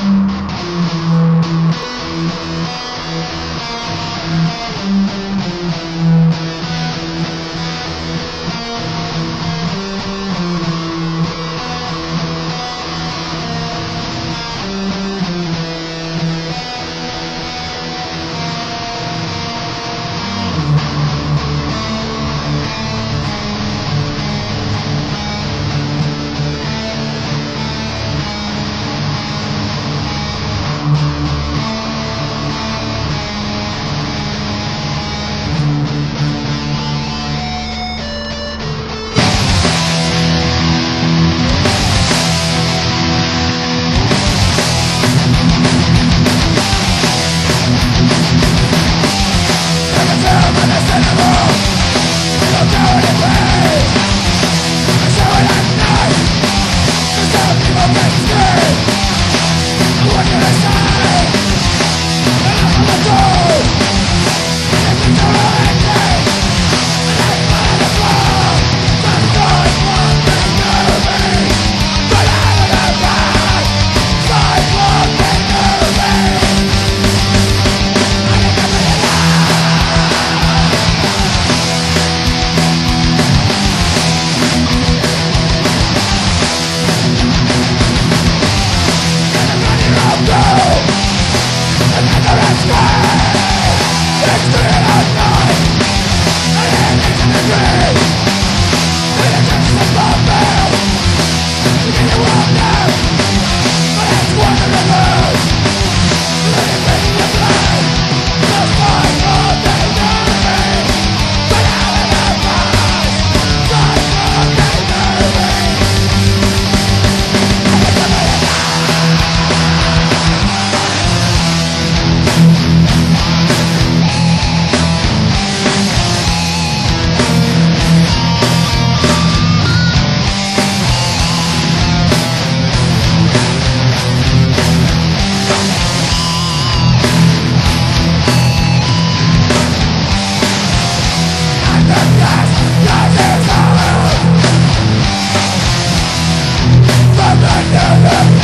うん。It's me! It's me and me! Yeah.